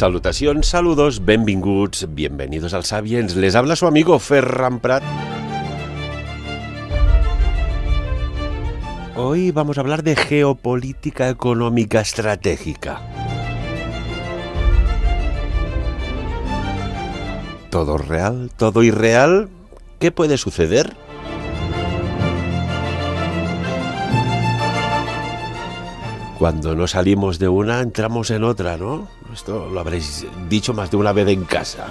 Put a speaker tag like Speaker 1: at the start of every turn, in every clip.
Speaker 1: Salutación, saludos, benvinguts, bienvenidos al Sabiens. Les habla su amigo Ferran Prat. Hoy vamos a hablar de geopolítica económica estratégica. ¿Todo real? ¿Todo irreal? ¿Qué puede suceder? Cuando no salimos de una, entramos en otra, ¿no? Esto lo habréis dicho más de una vez en casa.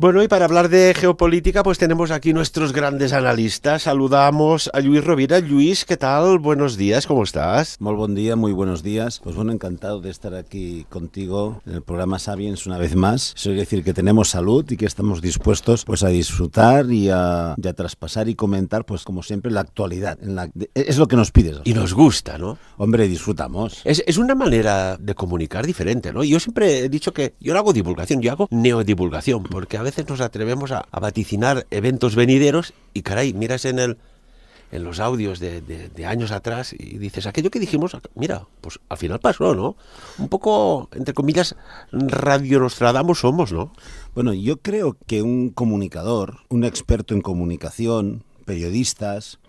Speaker 1: Bueno, y para hablar de geopolítica, pues tenemos aquí nuestros grandes analistas. Saludamos a Luis Rovira. Luis, ¿qué tal? Buenos días, ¿cómo estás?
Speaker 2: Muy buen día, muy buenos días. Pues bueno, encantado de estar aquí contigo en el programa Sabiens una vez más. Eso quiere decir que tenemos salud y que estamos dispuestos pues a disfrutar y a, y a traspasar y comentar, pues como siempre, la actualidad. En la, es lo que nos pides.
Speaker 1: Y nos gusta, ¿no?
Speaker 2: Hombre, disfrutamos.
Speaker 1: Es, es una manera de comunicar diferente, ¿no? Yo siempre he dicho que yo no hago divulgación, yo hago neodivulgación, porque a veces veces nos atrevemos a, a, vaticinar eventos venideros y caray, miras en el en los audios de, de, de, años atrás y dices, aquello que dijimos, mira, pues al final pasó, ¿no? Un poco, entre comillas, Radio Nostradamus somos, ¿no?
Speaker 2: Bueno, yo creo que un comunicador, un experto en comunicación, periodistas,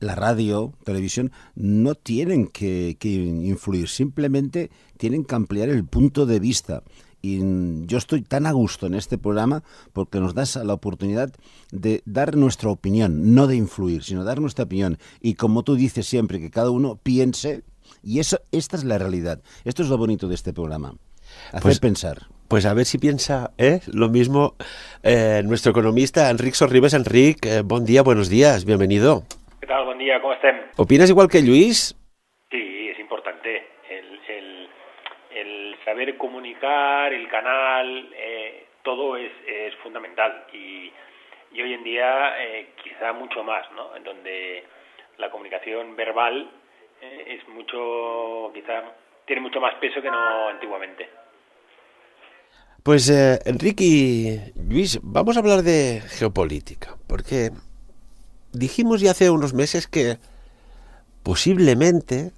Speaker 2: la radio, televisión, no tienen que, que influir, simplemente tienen que ampliar el punto de vista y yo estoy tan a gusto en este programa porque nos das la oportunidad de dar nuestra opinión, no de influir, sino dar nuestra opinión. Y como tú dices siempre, que cada uno piense, y eso, esta es la realidad. Esto es lo bonito de este programa. Hacer
Speaker 1: pues,
Speaker 2: pensar.
Speaker 1: Pues a ver si piensa ¿eh? lo mismo eh, nuestro economista Enric Sorribes. Enric, eh, buen día, buenos días, bienvenido.
Speaker 3: ¿Qué tal? Buen día, ¿cómo estén?
Speaker 1: ¿Opinas igual que Luis?
Speaker 3: Sí, es importante. El, el, el saber comunicar, el canal, eh, todo es, es, fundamental. Y, y, hoy en día eh, quizá mucho más, ¿no? En donde la comunicación verbal eh, es mucho, quizá tiene mucho más peso que no antiguamente.
Speaker 1: Pues Enrique y Luis, vamos a hablar de geopolítica, porque dijimos ya hace unos meses que posiblemente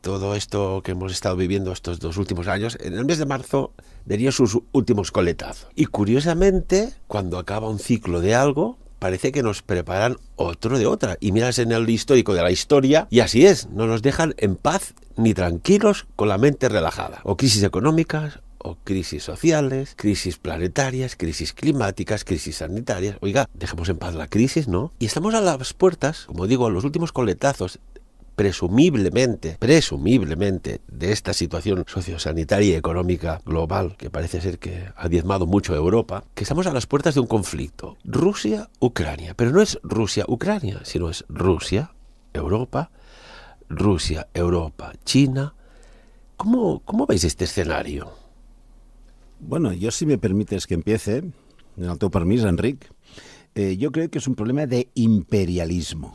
Speaker 1: todo esto que hemos estado viviendo estos dos últimos años, en el mes de marzo daría sus últimos coletazos. Y curiosamente, cuando acaba un ciclo de algo, parece que nos preparan otro de otra. Y miras en el histórico de la historia, y así es, no nos dejan en paz ni tranquilos con la mente relajada. O crisis económicas, o crisis sociales, crisis planetarias, crisis climáticas, crisis sanitarias. Oiga, dejemos en paz la crisis, ¿no? Y estamos a las puertas, como digo, a los últimos coletazos presumiblemente, presumiblemente, de esta situación sociosanitaria y económica global que parece ser que ha diezmado mucho a Europa, que estamos a las puertas de un conflicto. Rusia-Ucrania. Pero no es Rusia-Ucrania, sino es Rusia-Europa, Rusia-Europa, China. ¿Cómo, ¿Cómo veis este escenario?
Speaker 2: Bueno, yo si me permites que empiece, en el teu permís, Enric, eh, yo creo que es un problema de imperialismo.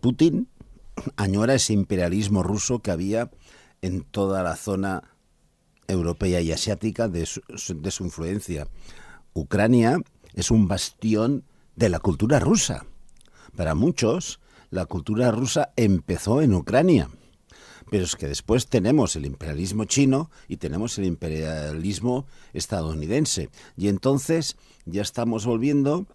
Speaker 2: Putin añora ese imperialismo ruso que había en toda la zona europea y asiática de su, de su, influencia. Ucrania es un bastión de la cultura rusa. Para muchos, la cultura rusa empezó en Ucrania. Pero es que después tenemos el imperialismo chino y tenemos el imperialismo estadounidense. Y entonces ya estamos volviendo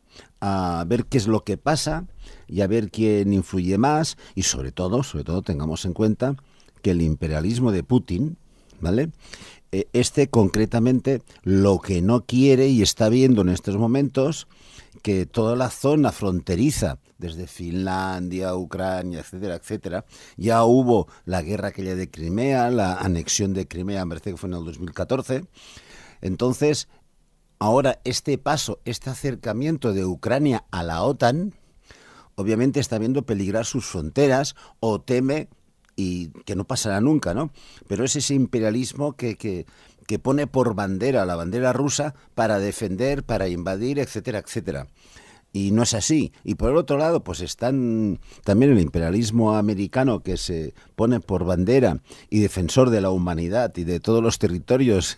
Speaker 2: a ver qué es lo que pasa y a ver quién influye más y sobre todo, sobre todo tengamos en cuenta que el imperialismo de Putin, ¿vale? Este concretamente lo que no quiere y está viendo en estos momentos que toda la zona fronteriza, desde Finlandia, Ucrania, etcétera, etcétera, ya hubo la guerra aquella de Crimea, la anexión de Crimea, me parece que fue en el 2014. Entonces, ahora este paso, este acercamiento de Ucrania a la OTAN, obviamente está viendo peligrar sus fronteras o teme y que no pasará nunca, ¿no? Pero es ese imperialismo que, que, que pone por bandera la bandera rusa para defender, para invadir, etcétera, etcétera. Y no es así. Y por el otro lado, pues están también el imperialismo americano que se pone por bandera y defensor de la humanidad y de todos los territorios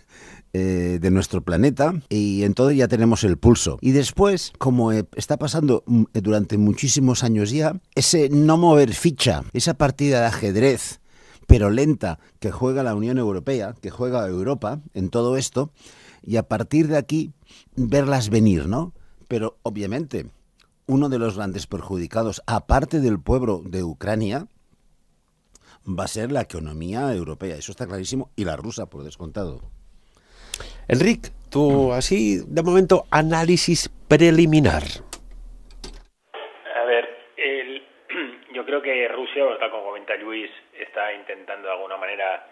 Speaker 2: eh, de nuestro planeta y entonces ya tenemos el pulso. Y después, como eh, está pasando mm, durante muchísimos años ya, ese no mover ficha, esa partida de ajedrez, pero lenta, que juega la Unión Europea, que juega Europa en todo esto, y a partir de aquí verlas venir, ¿no? Pero obviamente, uno de los grandes perjudicados, aparte del pueblo de Ucrania, va a ser la economía europea, eso está clarísimo, y la rusa, por descontado.
Speaker 1: Enrique, tú así, de momento, análisis preliminar.
Speaker 3: A ver, yo creo que Rusia, tal como comenta Luis, está intentando de alguna manera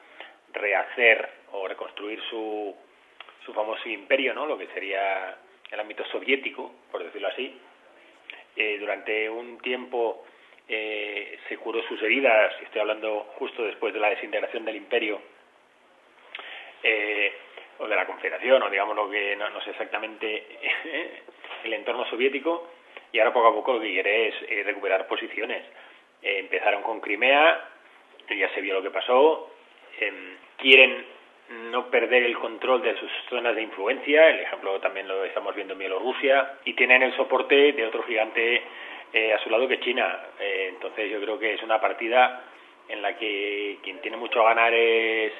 Speaker 3: rehacer o reconstruir su, su famoso imperio, ¿no? Lo que sería el ámbito soviético, por decirlo así. Eh, durante un tiempo eh, se curó sus heridas, estoy hablando justo después de la desintegración del imperio, eh, o de la confederación, o digamos lo que no, sé exactamente el entorno soviético, y ahora poco a poco lo que quiere es recuperar posiciones. empezaron con Crimea, ya se vio lo que pasó, em, quieren no perder el control de sus zonas de influencia, el ejemplo también lo estamos viendo en Bielorrusia, y tienen el soporte de otro gigante eh, a su lado que China. Eh, entonces yo creo que es una partida en la que quien tiene mucho a ganar es,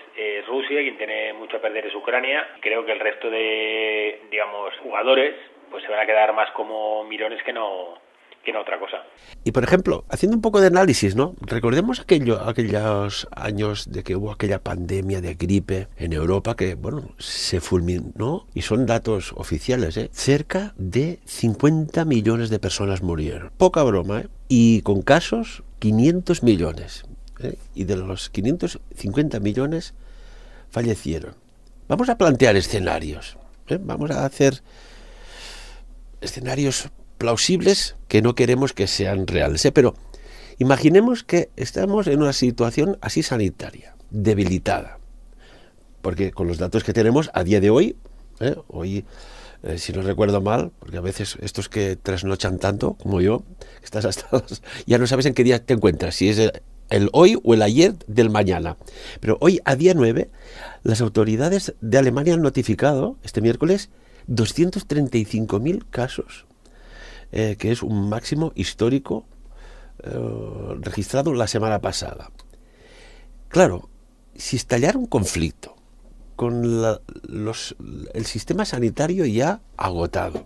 Speaker 3: Rusia, quien tiene mucho a perder es Ucrania. Creo que el resto de, digamos, jugadores pues se van a quedar más como mirones que no que no otra cosa.
Speaker 1: Y por ejemplo, haciendo un poco de análisis, ¿no? Recordemos aquello, aquellos años de que hubo aquella pandemia de gripe en Europa que, bueno, se fulminó y son datos oficiales, ¿eh? Cerca de 50 millones de personas murieron. Poca broma, ¿eh? Y con casos 500 millones. ¿Eh? Y de los 550 millones fallecieron. Vamos a plantear escenarios. ¿eh? Vamos a hacer escenarios plausibles que no queremos que sean reales. ¿eh? Pero imaginemos que estamos en una situación así sanitaria, debilitada. Porque con los datos que tenemos a día de hoy, hoy, si no recuerdo mal, porque a veces estos que trasnochan tanto como yo, estás hasta ya no sabes en qué día te encuentras, si es el, hoy o el ayer del mañana. Pero hoy, a día 9, las autoridades de Alemania han notificado, este miércoles, 235.000 casos eh, que es un máximo histórico eh, registrado la semana pasada. Claro, si estallara un conflicto con el sistema sanitario ya agotado,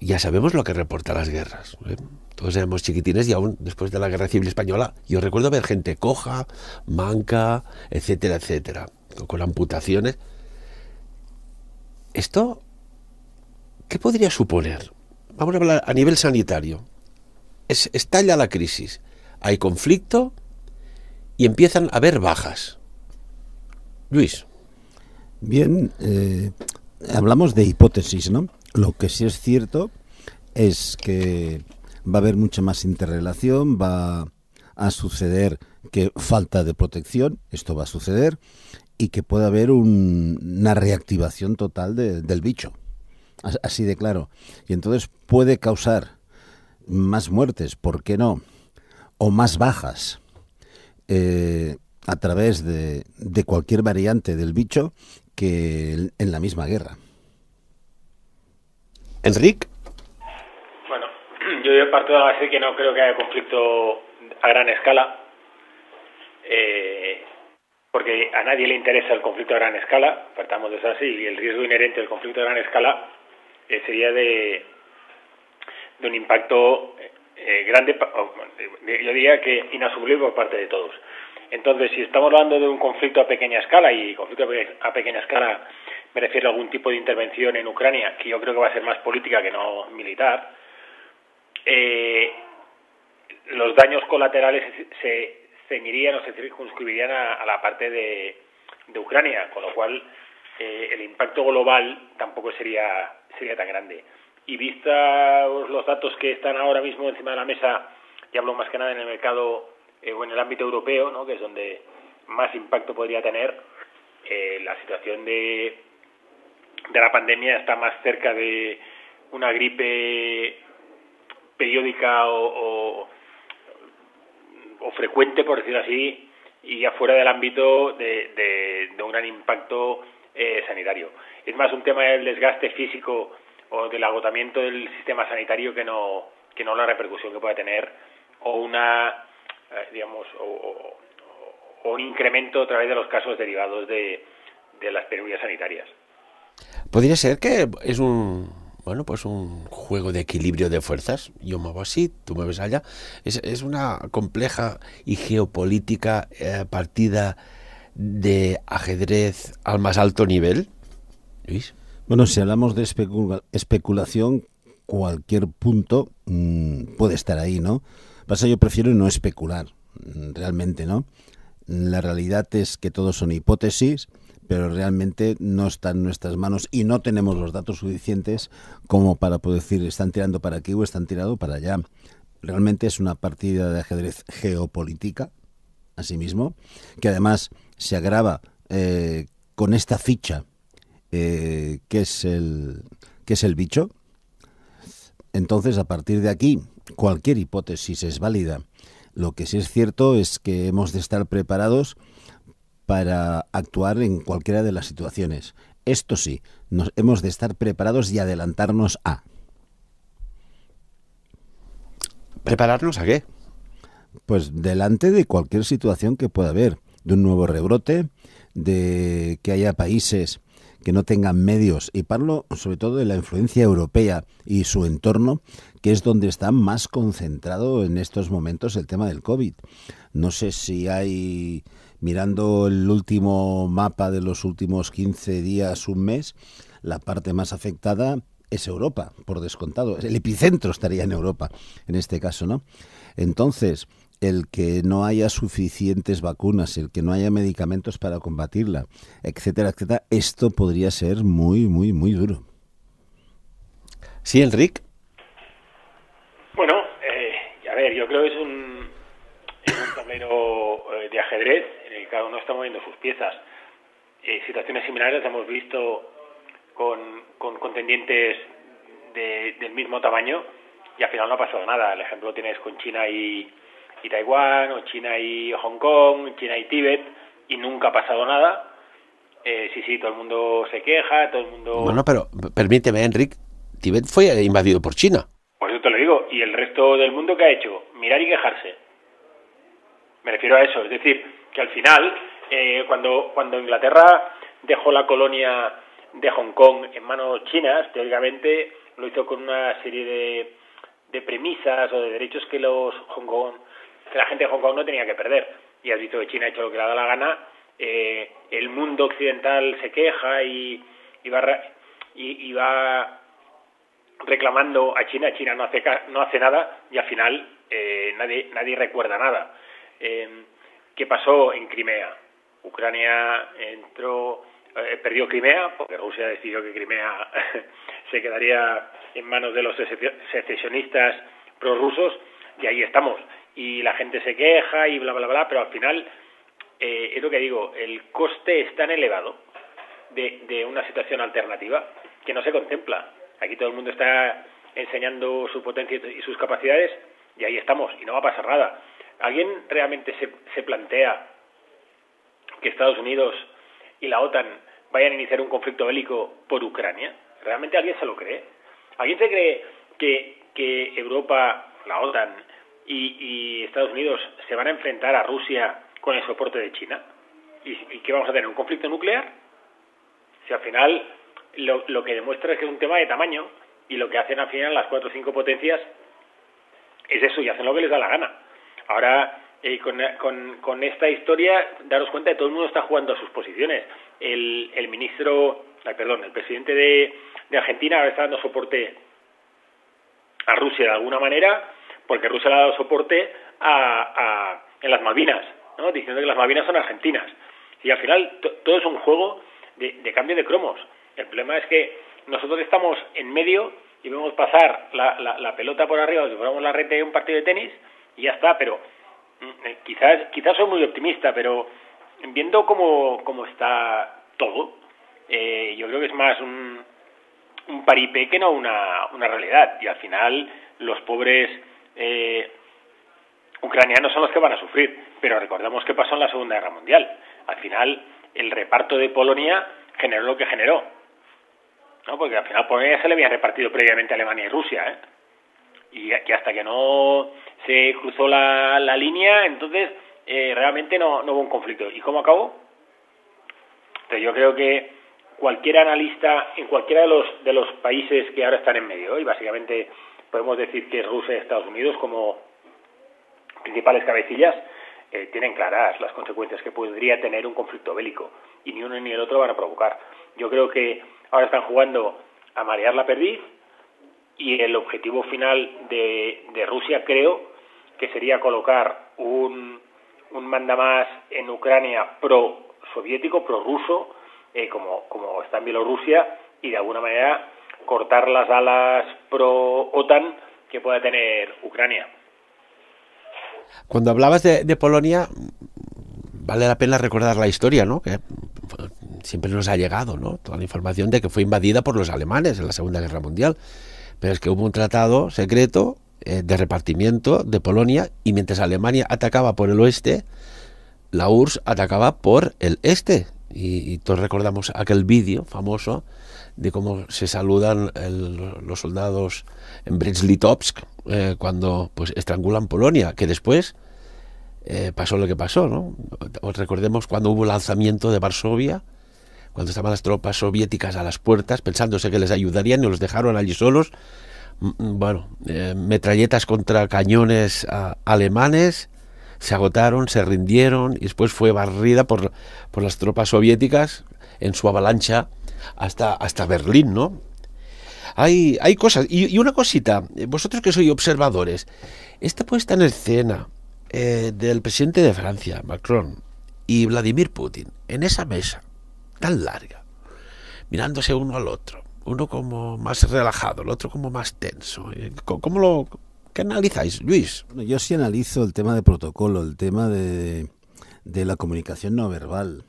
Speaker 1: ya sabemos lo que reporta las guerras. ¿eh? Todos éramos chiquitines y aún después de la Guerra Civil Española, yo recuerdo ver gente coja, manca, etcétera, etcétera, con amputaciones. ¿Esto qué podría suponer? vamos a hablar a nivel sanitario. Es, estalla la crisis, hay conflicto y empiezan a haber bajas. Luis.
Speaker 2: Bien, eh, hablamos de hipótesis, ¿no? Lo que sí es cierto es que va a haber mucha más interrelación, va a suceder que falta de protección, esto va a suceder, y que puede haber una reactivación total del bicho así de claro. Y entonces puede causar más muertes, ¿por qué no? O más bajas eh, a través de, de, cualquier variante del bicho que en la misma guerra.
Speaker 1: Enrique.
Speaker 3: Yo parto de la base que no creo que haya conflicto a gran escala. Eh, porque a nadie le interesa el conflicto a gran escala, partamos de eso así, y el riesgo inherente del conflicto a gran escala eh, sería de, de un impacto eh, grande, yo diría que inasumible por parte de todos. Entonces, si estamos hablando de un conflicto a pequeña escala, y conflicto a pequeña escala me refiero a algún tipo de intervención en Ucrania, que yo creo que va a ser más política que no militar, eh, los daños colaterales se ceñirían o se circunscribirían a, la parte de, de, Ucrania, con lo cual el impacto global tampoco sería sería tan grande. Y vista los datos que están ahora mismo encima de la mesa, y hablo más que nada en el mercado eh, o en el ámbito europeo, ¿no? que es donde más impacto podría tener, eh, la situación de, de la pandemia está más cerca de una gripe periódica o, o, frecuente, por decirlo así, y ya fuera del ámbito de, de, un gran impacto eh, sanitario. Es más un tema del desgaste físico o del agotamiento del sistema sanitario que no, que no la repercusión que puede tener o una, eh, digamos, o, un incremento a través de los casos derivados de, de las penurias sanitarias.
Speaker 1: Podría ser que es un bueno, pues un juego de equilibrio de fuerzas. Yo muevo así, tú mueves allá. Es, es una compleja y geopolítica eh, partida de ajedrez al más alto nivel. Luis.
Speaker 2: Bueno, si hablamos de especulación, cualquier punto mm, puede estar ahí, ¿no? Pasa, yo prefiero no especular, mm, realmente, ¿no? La realidad es que todos son hipótesis pero realmente no está en nuestras manos y no tenemos los datos suficientes como para poder decir están tirando para aquí o están tirando para allá. Realmente es una partida de ajedrez geopolítica, asimismo, que además se agrava eh, con esta ficha eh, que es el que es el bicho. Entonces, a partir de aquí, cualquier hipótesis es válida. Lo que sí es cierto es que hemos de estar preparados para actuar en cualquiera de las situaciones. Esto sí, nos, hemos de estar preparados y adelantarnos a.
Speaker 1: ¿Prepararnos a qué?
Speaker 2: Pues delante de cualquier situación que pueda haber, de un nuevo rebrote, de que haya países que no tengan medios, y parlo sobre todo de la influencia europea y su entorno, que es donde está más concentrado en estos momentos el tema del COVID. No sé si hay mirando el último mapa de los últimos 15 días, un mes, la parte más afectada es Europa, por descontado. El epicentro estaría en Europa, en este caso, ¿no? Entonces, el que no haya suficientes vacunas, el que no haya medicamentos para combatirla, etcétera, etcétera, esto podría ser muy, muy, muy duro.
Speaker 1: Sí, Enrique.
Speaker 3: Bueno, eh, a ver, yo creo que es un, es un tablero eh, de ajedrez cada uno está moviendo sus piezas. Eh, situaciones similares hemos visto con, con contendientes del mismo tamaño y al final no ha pasado nada. El ejemplo tienes con China y, Taiwán, o China y Hong Kong, China y Tíbet, y nunca ha pasado nada. Eh, sí, sí, todo el mundo se queja, todo el mundo...
Speaker 1: Bueno, pero permíteme, Enrique, Tíbet fue invadido por China.
Speaker 3: Pues yo te lo digo, y el resto del mundo que ha hecho, mirar y quejarse. Me refiero a eso, es decir, que al final, eh, cuando, cuando Inglaterra dejó la colonia de Hong Kong en manos chinas, teóricamente lo hizo con una serie de, premisas o de derechos que los Hong Kong, que la gente de Hong Kong no tenía que perder. Y has visto que China ha hecho lo que le ha dado la gana, eh, el mundo occidental se queja y, y, va, y, va reclamando a China, China no hace, no hace nada y al final eh, nadie, nadie recuerda nada. Eh, ¿Qué pasó en Crimea? Ucrania entró, eh, perdió Crimea porque Rusia decidió que Crimea se quedaría en manos de los secesionistas prorrusos y ahí estamos. Y la gente se queja y bla, bla, bla, pero al final eh, es lo que digo, el coste es tan elevado de, de una situación alternativa que no se contempla. Aquí todo el mundo está enseñando su potencia y sus capacidades y ahí estamos y no va a pasar nada. ¿Alguien realmente se, se plantea que Estados Unidos y la OTAN vayan a iniciar un conflicto bélico por Ucrania? ¿Realmente alguien se lo cree? ¿Alguien se cree que, Europa, la OTAN y, y, Estados Unidos se van a enfrentar a Rusia con el soporte de China? ¿Y, y que vamos a tener un conflicto nuclear? Si al final lo, lo que demuestra es que es un tema de tamaño y lo que hacen al final las cuatro o cinco potencias es eso y hacen lo que les da la gana. Ahora, eh, con, esta historia, daros cuenta que todo el mundo está jugando a sus posiciones. El, el ministro, perdón, el presidente de, de Argentina ahora está dando soporte a Rusia de alguna manera, porque Rusia le ha dado soporte a, a, en las Malvinas, ¿no? diciendo que las Malvinas son argentinas. Y al final todo es un juego de, de, cambio de cromos. El problema es que nosotros estamos en medio y vemos pasar la, la, la pelota por arriba, si fuéramos la red de un partido de tenis, y ya está, pero mm, eh, quizás, quizás soy muy optimista, pero viendo cómo, cómo está todo, eh, yo creo que es más un, un paripé que no una, una realidad. Y al final los pobres eh, ucranianos son los que van a sufrir. Pero recordemos qué pasó en la Segunda Guerra Mundial. Al final el reparto de Polonia generó lo que generó. ¿no? Porque al final Polonia se le había repartido previamente a Alemania y Rusia, ¿eh? Y, que hasta que no se cruzó la, la línea, entonces eh, realmente no, no hubo un conflicto. ¿Y cómo acabó? Entonces yo creo que cualquier analista en cualquiera de los, de los países que ahora están en medio, y básicamente podemos decir que es Rusia y Estados Unidos como principales cabecillas, eh, tienen claras las consecuencias que podría tener un conflicto bélico y ni uno ni el otro van a provocar. Yo creo que ahora están jugando a marear la perdiz y el objetivo final de, de Rusia creo que sería colocar un, un mandamás en Ucrania pro-soviético, pro-ruso, eh, como, como está en Bielorrusia, y de alguna manera cortar las alas pro-OTAN que pueda tener Ucrania.
Speaker 1: Cuando hablabas de, Polonia, vale la pena recordar la historia, ¿no? Que siempre nos ha llegado, ¿no? Toda la información de que fue invadida por los alemanes en la Segunda Guerra Mundial. Pero es que hubo un tratado secreto eh, de repartimiento de Polonia y mientras Alemania atacaba por el oeste, la URSS atacaba por el este. Y, todos recordamos aquel vídeo de cómo se saludan los soldados en Brest-Litovsk eh, cuando pues estrangulan Polonia, que después eh, pasó lo que pasó, ¿no? Recordemos cuando hubo el lanzamiento de Varsovia, cuando estaban las tropas soviéticas a las puertas, pensándose que les ayudarían y los dejaron allí solos. Bueno, eh, metralletas contra cañones alemanes, se agotaron, se rindieron y después fue barrida por, por las tropas soviéticas en su avalancha hasta, hasta Berlín, ¿no? Hay, hay cosas. Y, una cosita, vosotros que sois observadores, esta puesta en escena eh, del presidente de Francia, Macron, y Vladimir Putin, en esa mesa tan larga, mirándose uno al otro, uno como más relajado, el otro como más tenso. Eh, ¿Cómo lo qué analizáis, Luis?
Speaker 2: yo sí analizo el tema de protocolo, el tema de, de la comunicación no verbal.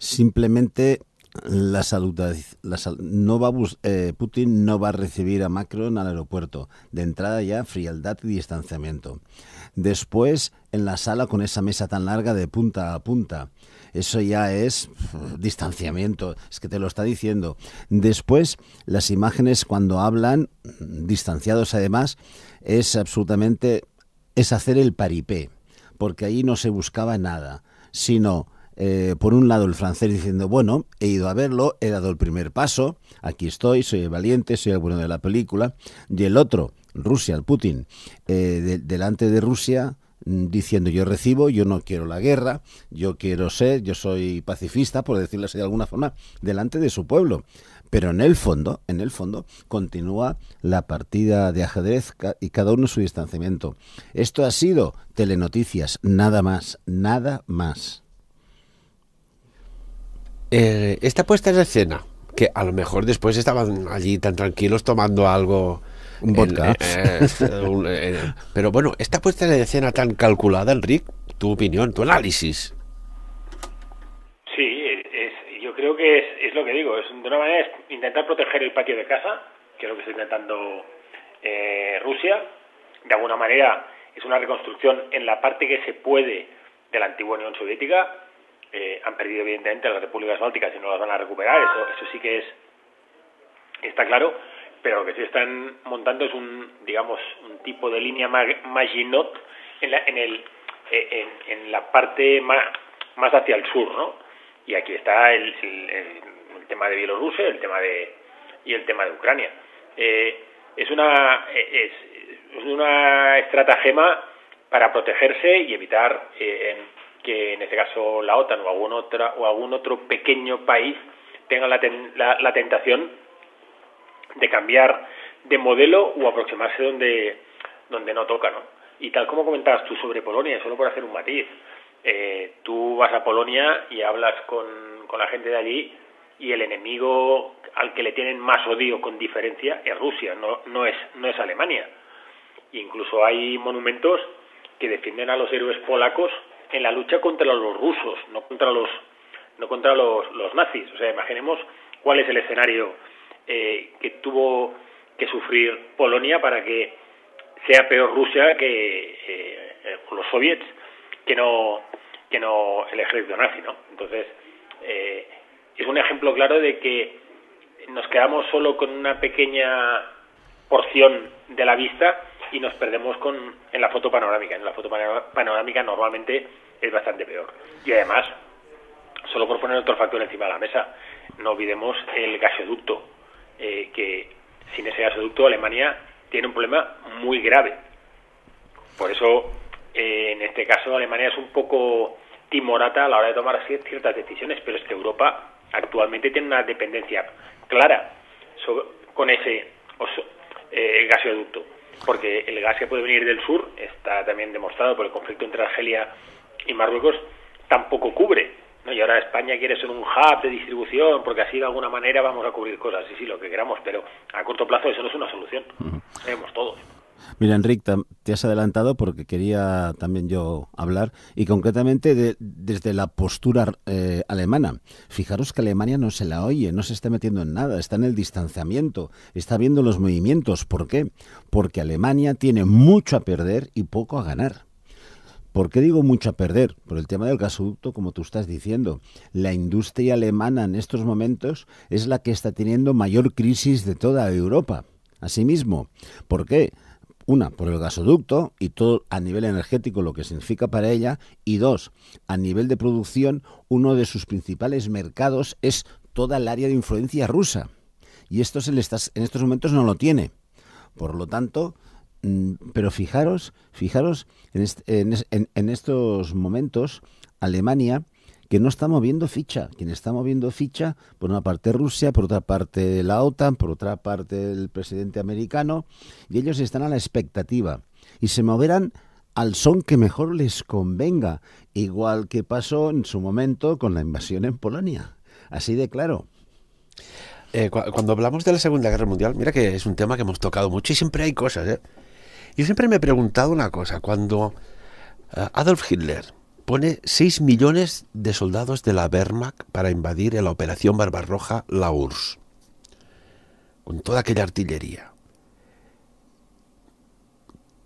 Speaker 2: Simplemente la salud, la no va eh, Putin no va a recibir a Macron al aeropuerto. De entrada ya frialdad y distanciamiento. Después en la sala con esa mesa tan larga de punta a punta. Eso ya es distanciamiento, es que te lo está diciendo. Después las imágenes cuando hablan, distanciados además, es absolutamente, es hacer el paripé, porque ahí no se buscaba nada, sino eh, por un lado el francés diciendo, bueno, he ido a verlo, he dado el primer paso, aquí estoy, soy el valiente, soy el bueno de la película, y el otro, Rusia, el Putin, eh, delante de Rusia diciendo yo recibo, yo no quiero la guerra, yo quiero ser, yo soy pacifista, por decirlo así de alguna forma, delante de su pueblo. Pero en el fondo, en el fondo, continúa la partida de ajedrez y cada uno su distanciamiento. Esto ha sido telenoticias, nada más, nada más.
Speaker 1: Eh, esta puesta en escena, que a lo mejor después estaban allí tan tranquilos tomando algo.
Speaker 2: Un vodka.
Speaker 1: Eh, eh, pero bueno, esta puesta en escena tan calculada, Enrique, tu opinión, tu análisis.
Speaker 3: Sí, es, yo creo que es, es, lo que digo, es de una manera es intentar proteger el patio de casa, que es lo que está intentando Rusia. De alguna manera es una reconstrucción en la parte que se puede de la antigua Unión Soviética, eh, han perdido evidentemente las repúblicas bálticas y no las van a recuperar, eso, eso sí que es está claro, pero lo que sí están montando es un, digamos, un tipo de línea Maginot en la, en el, eh, en, la parte más, más, hacia el sur, ¿no? Y aquí está el, el, tema de Bielorrusia, el tema de y el tema de Ucrania. Eh, es una es, es una estratagema para protegerse y evitar eh, que en este caso la OTAN o algún, otra, o algún otro pequeño país tenga la, la, tentación de cambiar de modelo o aproximarse donde, donde no toca, ¿no? Y tal como comentabas tú sobre Polonia, solo por hacer un matiz, eh, tú vas a Polonia y hablas con, con la gente de allí y el enemigo al que le tienen más odio con diferencia es Rusia, no, no, es, no es Alemania. Incluso hay monumentos que defienden a los héroes polacos en la lucha contra los rusos, no contra los no contra los, los nazis. O sea, imaginemos cuál es el escenario eh, que tuvo que sufrir Polonia para que sea peor Rusia que eh, los soviets que no que no el ejército nazi, ¿no? Entonces, eh, es un ejemplo claro de que nos quedamos solo con una pequeña porción de la vista y nos perdemos con en la foto panorámica. En la foto panorámica normalmente es bastante peor. Y además, solo por poner otro factor encima de la mesa, no olvidemos el gasoducto, eh, que sin ese gasoducto Alemania tiene un problema muy grave. Por eso, eh, en este caso, Alemania es un poco timorata a la hora de tomar ciertas decisiones, pero es que Europa actualmente tiene una dependencia clara con ese eh, gasoducto, porque el gas que puede venir del sur está también demostrado por el conflicto entre Argelia y Marruecos, tampoco cubre ¿no? Y ahora España quiere ser un hub de distribución porque así de alguna manera vamos a cubrir cosas, sí, sí, lo que queramos, pero a corto plazo eso no es una solución. Vemos todos.
Speaker 2: Mira, Enrique, te has adelantado porque quería también yo hablar y concretamente de, desde la postura eh, alemana. Fijaros que Alemania no se la oye, no se está metiendo en nada, está en el distanciamiento, está viendo los movimientos. ¿Por qué? Porque Alemania tiene mucho a perder y poco a ganar. ¿Por qué digo mucho a perder? Por el tema del gasoducto, como tú estás diciendo. La industria alemana en estos momentos es la que está teniendo mayor crisis de toda Europa. Asimismo, ¿por qué? Una, por el gasoducto y todo a nivel energético lo que significa para ella. Y dos, a nivel de producción, uno de sus principales mercados es toda el área de influencia rusa. Y esto se le en estos momentos no lo tiene. Por lo tanto, pero fijaros, fijaros en, estos momentos, Alemania, que no está moviendo ficha. Quien está moviendo ficha, por una parte Rusia, por otra parte la OTAN, por otra parte el presidente americano, y ellos están a la expectativa. Y se moverán al son que mejor les convenga, igual que pasó en su momento con la invasión en Polonia. Así de claro.
Speaker 1: Eh, cuando hablamos de la Segunda Guerra Mundial, mira que es un tema que hemos tocado mucho y siempre hay cosas, ¿eh? Yo siempre me he preguntado una cosa, cuando eh, Adolf Hitler pone 6 millones de soldados de la Wehrmacht para invadir la operación Barbarroja la URSS, con toda aquella artillería,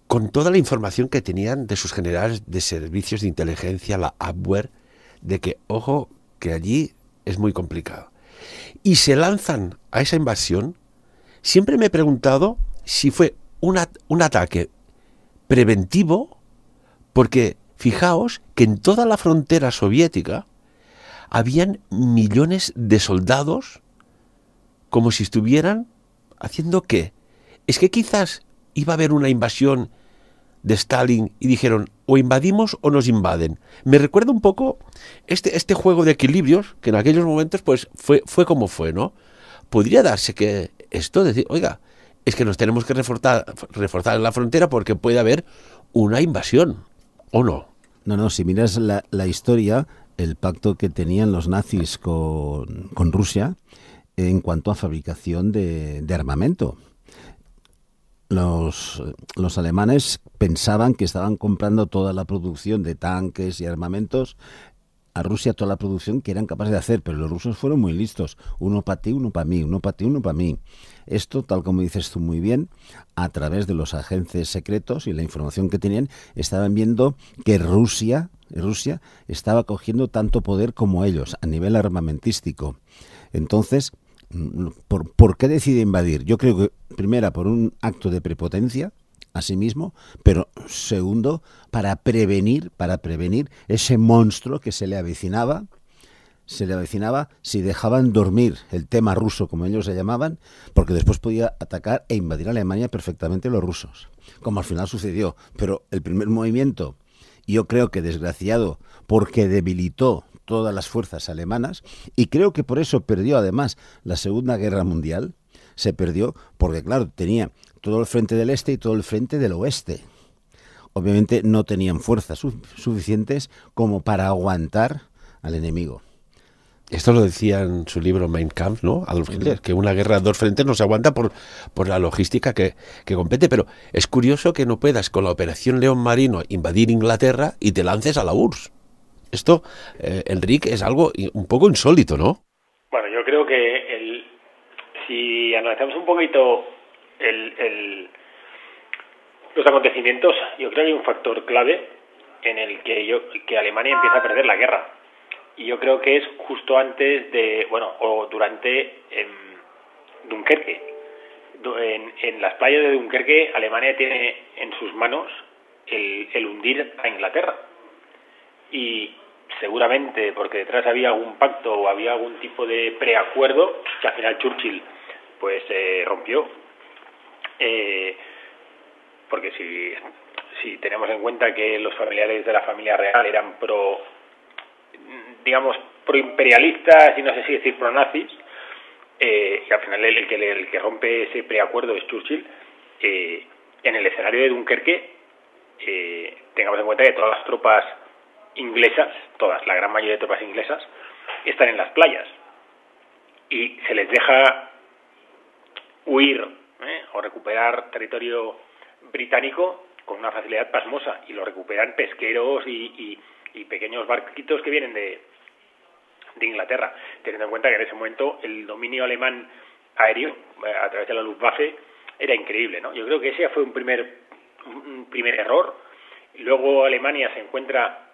Speaker 1: con toda la información que tenían de sus generales de servicios de inteligencia, la Abwehr, de que, ojo, que allí es muy complicado. Y se lanzan a esa invasión, siempre me he preguntado si fue un ataque preventivo porque fijaos que en toda la frontera soviética habían millones de soldados como si estuvieran haciendo qué. Es que quizás iba a haber una invasión de Stalin y dijeron o invadimos o nos invaden. Me recuerda un poco este, este juego de equilibrios que en aquellos momentos pues fue, fue como fue, ¿no? Podría darse que esto, decir, oiga, es que nos tenemos que reforzar, reforzar la frontera porque puede haber una invasión, ¿o no?
Speaker 2: No, no, si miras la, historia, el pacto que tenían los nazis con, Rusia en cuanto a fabricación de, armamento. Los, los, alemanes pensaban que estaban comprando toda la producción de tanques y armamentos a Rusia, toda la producción que eran capaces de hacer, pero los rusos fueron muy listos. Uno para ti, uno para mí, uno para ti, uno para mí. Esto, tal como dices tú muy bien, a través de los agentes secretos y la información que tenían, estaban viendo que Rusia, Rusia estaba cogiendo tanto poder como ellos a nivel armamentístico. Entonces, mm, ¿por, ¿por qué decide invadir? Yo creo que, primera, por un acto de prepotencia, a sí mismo, pero segundo, para prevenir, para prevenir ese monstruo que se le avecinaba se le avecinaba si dejaban dormir el tema ruso, como ellos se llamaban, porque después podía atacar e invadir Alemania perfectamente los rusos, como al final sucedió. Pero el primer movimiento, yo creo que desgraciado, porque debilitó todas las fuerzas alemanas, y creo que por eso perdió además la Segunda Guerra Mundial, se perdió porque, claro, tenía todo el frente del este y todo el frente del oeste. Obviamente no tenían fuerzas suficientes como para aguantar al enemigo.
Speaker 1: Esto lo decía en su libro Mein Kampf, ¿no? Adolf Hitler, que una guerra a dos frentes no se aguanta por, por la logística que, compete. Pero es curioso que no puedas con la operación León Marino invadir Inglaterra y te lances a la URSS. Esto, eh, Enrique, es algo un poco insólito, ¿no?
Speaker 3: Bueno, yo creo que el, si analizamos un poquito el, los acontecimientos, yo creo que hay un factor clave en el que, yo, que Alemania empieza a perder la guerra y yo creo que es justo antes de, bueno, o durante Dunkerque. En, en, las playas de Dunkerque, Alemania tiene en sus manos el, el hundir a Inglaterra. Y seguramente porque detrás había algún pacto o había algún tipo de preacuerdo que al final Churchill pues eh, rompió. Eh, porque si, si tenemos en cuenta que los familiares de la familia real eran pro digamos, proimperialistas y no sé si decir pronazis, eh, y al final el, que, el que rompe ese preacuerdo es Churchill, eh, en el escenario de Dunkerque, eh, tengamos en cuenta que todas las tropas inglesas, todas, la gran mayoría de tropas inglesas, están en las playas y se les deja huir ¿eh? o recuperar territorio británico con una facilidad pasmosa y lo recuperan pesqueros y, y pequeños barquitos que vienen de, de Inglaterra, teniendo en cuenta que en ese momento el dominio alemán aéreo eh, a través de la Luftwaffe era increíble, ¿no? Yo creo que ese fue un primer un primer error. Luego Alemania se encuentra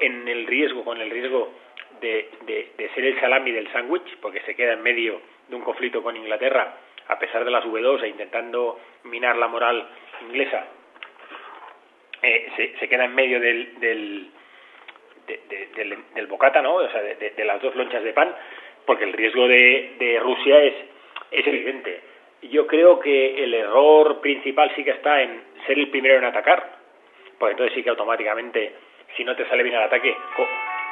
Speaker 3: en el riesgo, con el riesgo de, de, ser el salami del sándwich, porque se queda en medio de un conflicto con Inglaterra, a pesar de las V2 e intentando minar la moral inglesa, eh, se, se, queda en medio del, del, del, del, bocata, ¿no? O sea, de, las dos lonchas de pan, porque el riesgo de, de Rusia es, es evidente. Yo creo que el error principal sí que está en ser el primero en atacar, porque entonces sí que automáticamente, si no te sale bien el ataque,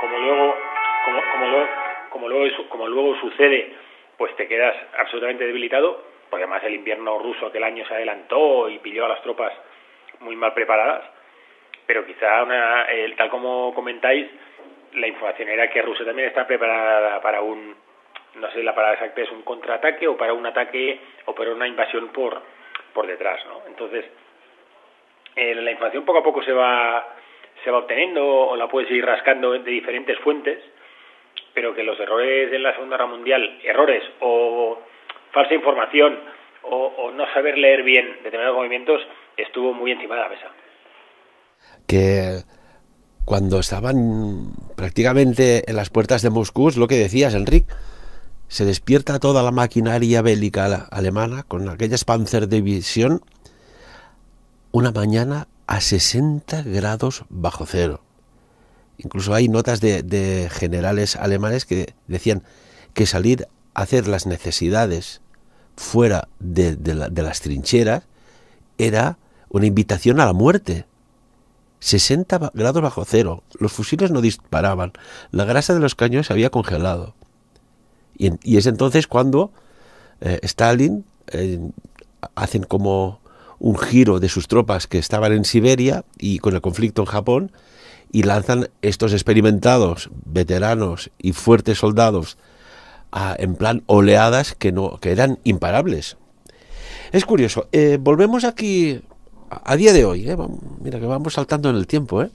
Speaker 3: como luego, como, como luego, como luego, como luego sucede, pues te quedas absolutamente debilitado, porque además el invierno ruso aquel año se adelantó y pilló a las tropas muy mal preparadas pero quizá, una, tal como comentáis, la información era que Rusia también está preparada para un, no sé la palabra exacta es un contraataque o para un ataque o para una invasión por, por detrás, ¿no? Entonces, eh, la información poco a poco se va, se va obteniendo o la puedes ir rascando de diferentes fuentes, pero que los errores en la Segunda Guerra Mundial, errores o falsa información o no saber leer bien determinados movimientos, estuvo muy encima de la mesa
Speaker 1: que cuando estaban prácticamente en las puertas de Moscú, es lo que decías, Enrique, se despierta toda la maquinaria bélica alemana con aquellas Panzer Division una mañana a 60 grados bajo cero. Incluso hay notas de, generales alemanes que decían que salir a hacer las necesidades fuera de las trincheras era una invitación a la muerte 60 grados bajo cero. Los fusiles no disparaban. La grasa de los cañones se había congelado. Y, es entonces cuando eh, Stalin eh, hacen como un giro de sus tropas que estaban en Siberia y con el conflicto en Japón y lanzan estos experimentados, veteranos y fuertes soldados en plan oleadas que, no, que eran imparables. Es curioso. Eh, volvemos aquí a día de hoy, ¿eh? mira que vamos saltando en el tiempo, ¿eh?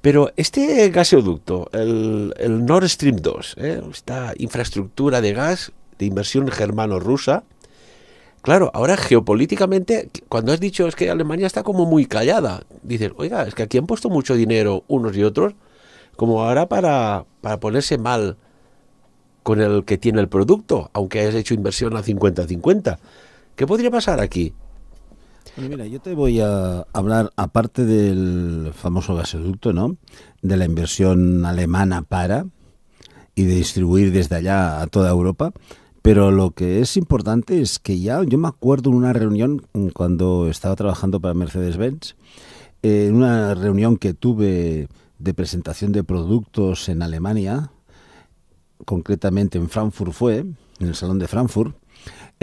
Speaker 1: Pero este gasoducto, el, Nord Stream 2, ¿eh? esta infraestructura de gas de inversión germano-rusa, claro, ahora geopolíticamente, cuando has dicho es que Alemania está como muy callada, dices, oiga, es que aquí han puesto mucho dinero unos y otros, como ahora para, para ponerse mal con el que tiene el producto, aunque hayas hecho inversión a 50-50. ¿Qué podría pasar aquí?
Speaker 2: Mira, yo te voy a hablar, aparte del famoso gasoducto, ¿no? De la inversión alemana para y de distribuir desde allá a toda Europa. Pero lo que es importante es que ya, yo me acuerdo en una reunión cuando estaba trabajando para Mercedes-Benz, en una reunión que tuve de presentación de productos en Alemania, concretamente en Frankfurt fue, en el Salón de Frankfurt,